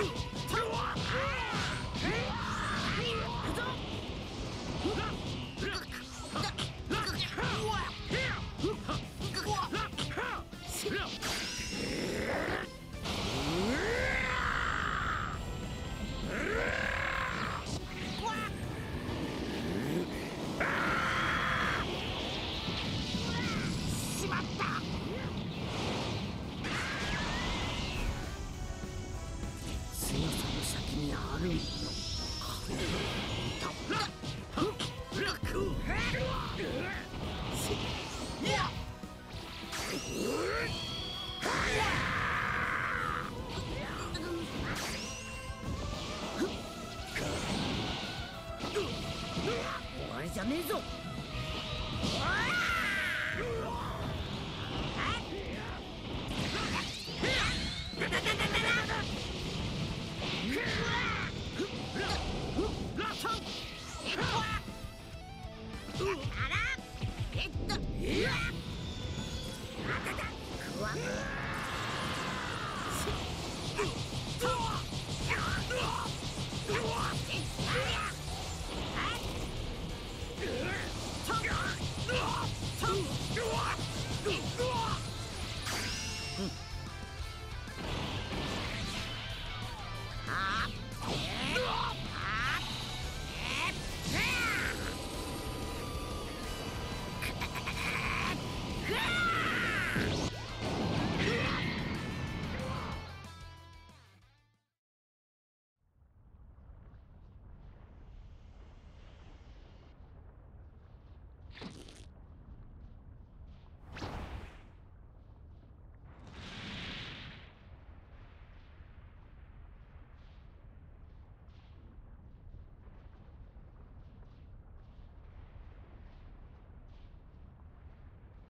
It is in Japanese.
Yeah. 先嗯。